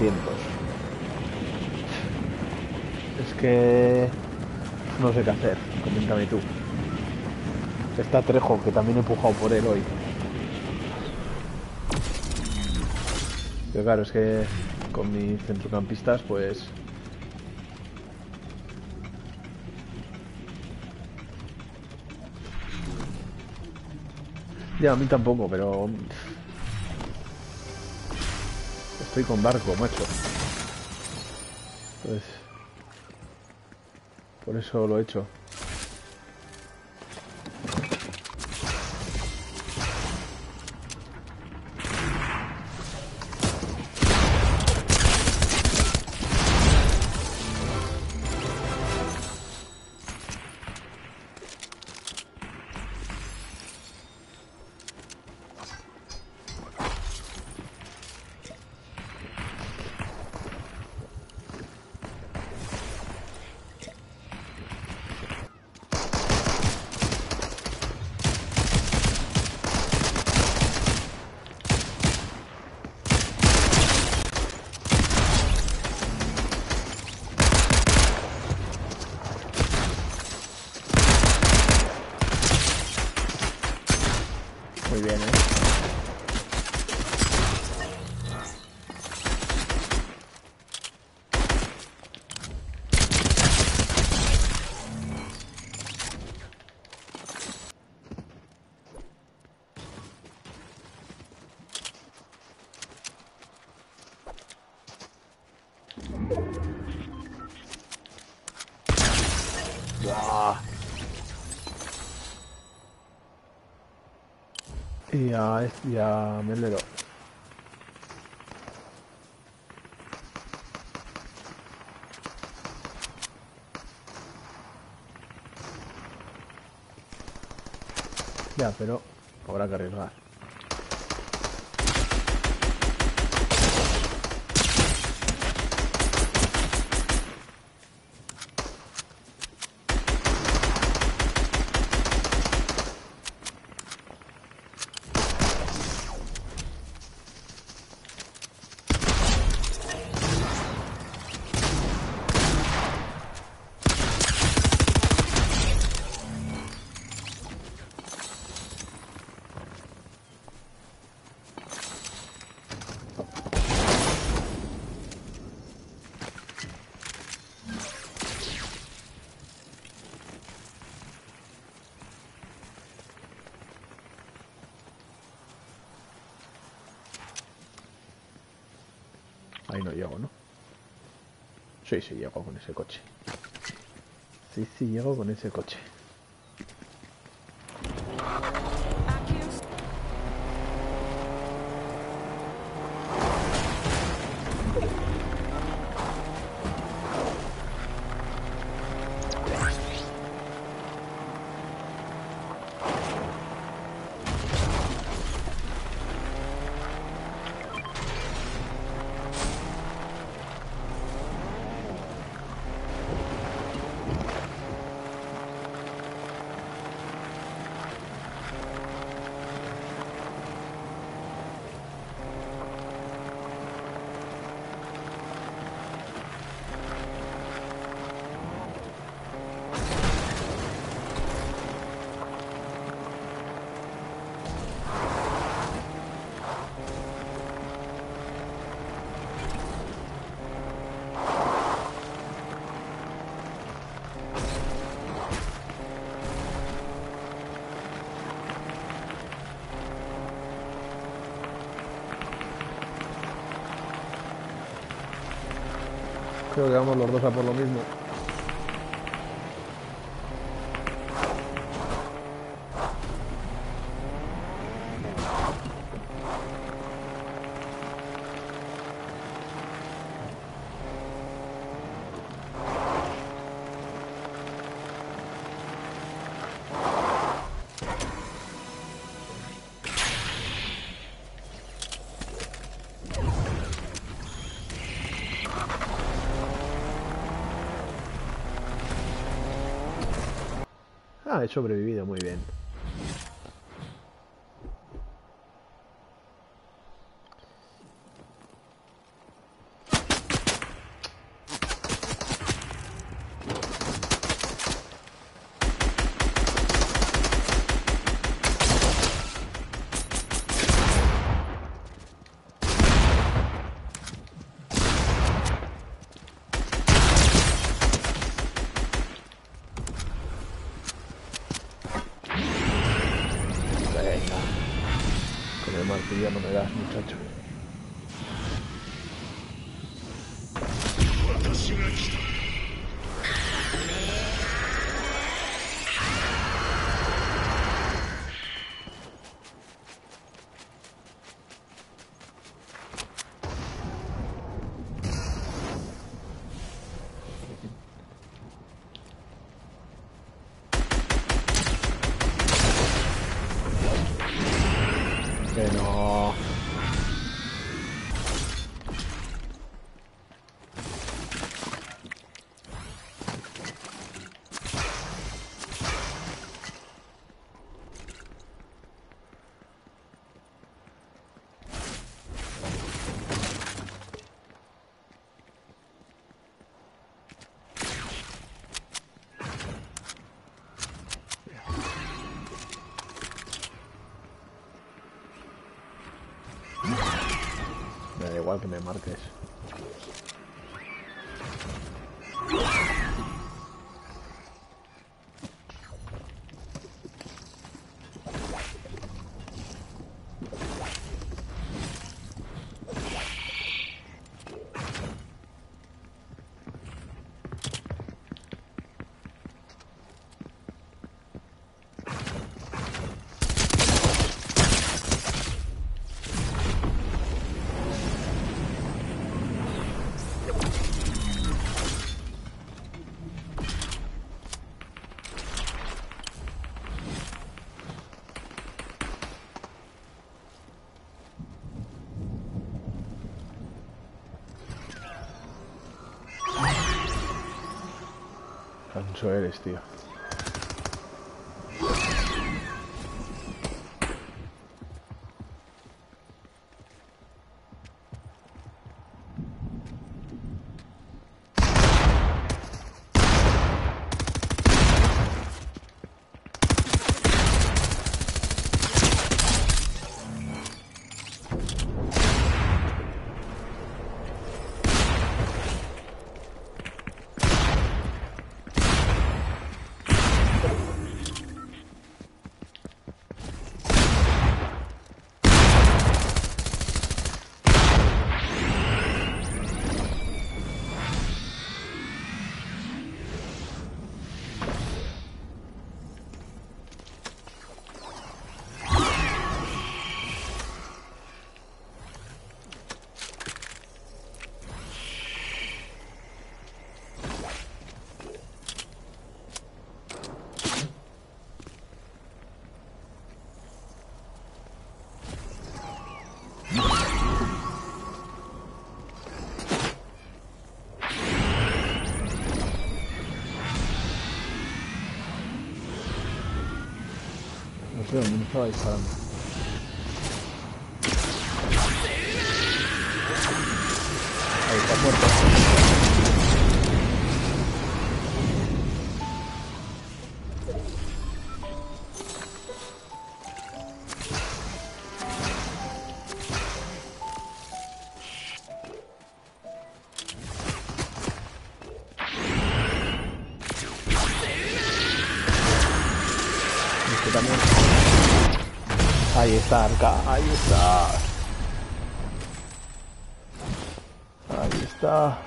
300. Es que... No sé qué hacer, coméntame tú. Está Trejo, que también he empujado por él hoy. Pero claro, es que con mis centrocampistas, pues... Ya, a mí tampoco, pero... Estoy con barco, macho. Pues... Por eso lo he hecho. Muy bien, ¿eh? Buah. Y a, y a Melero. Ya, pero habrá que arriesgar. Ahí no llego, ¿no? Sí, sí, llego con ese coche. Sí, sí, llego con ese coche. Creo que los dos a por lo mismo. He sobrevivido muy bien. Martillo no me das, muchacho. No. Igual que me marques. Canso eres, tío. No sé dónde me estaba disparando. Ahí está muerto. Este también. Ahí está, Arca. Ahí está. Ahí está.